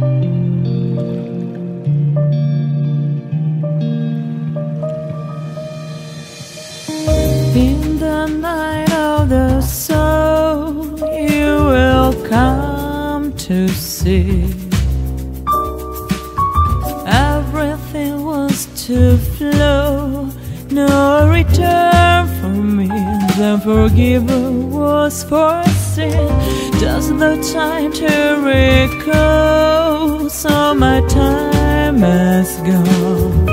In the night of the soul, you will come to see everything was to flow, no return for me. The forgiver was foreseen, just the time to recall. Has gone.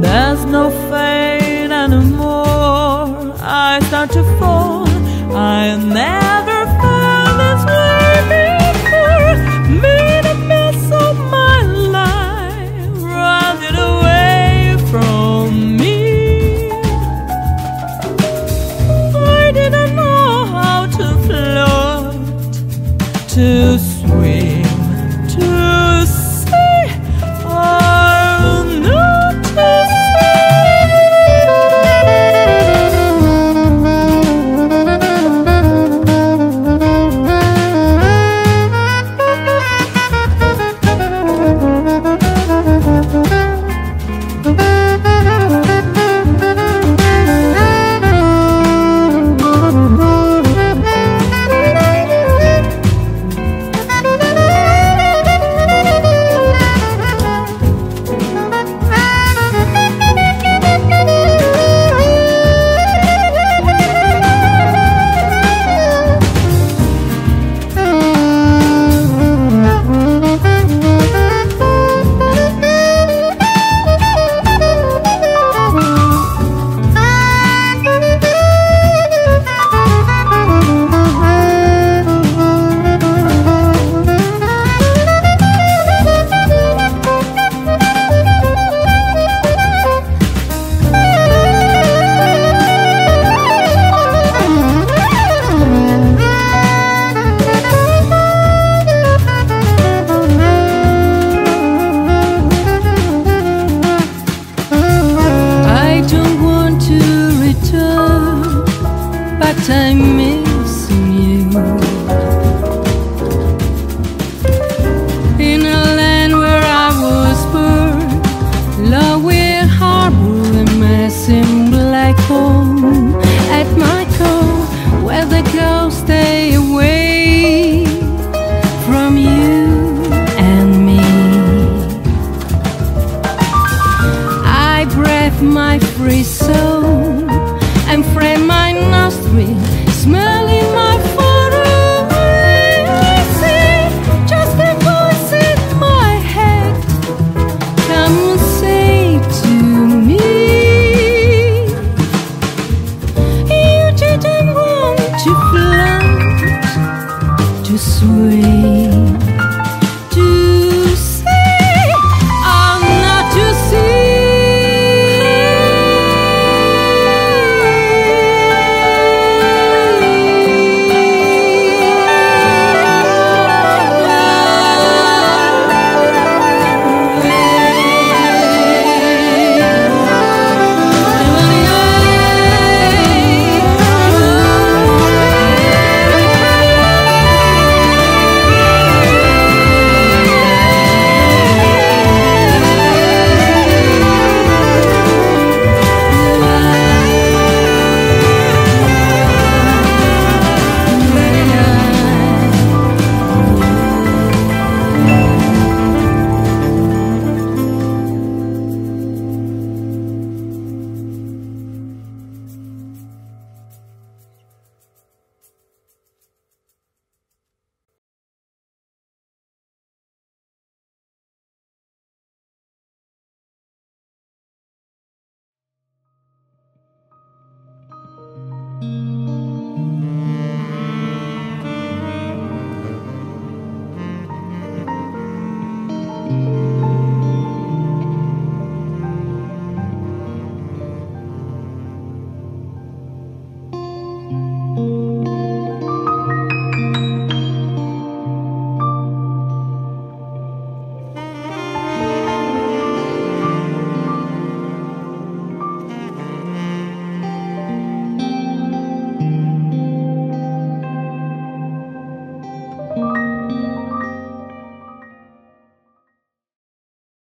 There's no fate anymore. I start to fall. I never felt this way before. Made a mess of my life, running away from me. I didn't know how to float, to swim, but I'm missing you. In a land where I was born, love will harbor a massive black hole at my core, where the ghosts stay away from you and me. I breathe my free soul and me, smelling my faraway sea, just a voice in my head. Someone say to me, you didn't want to float, to swim.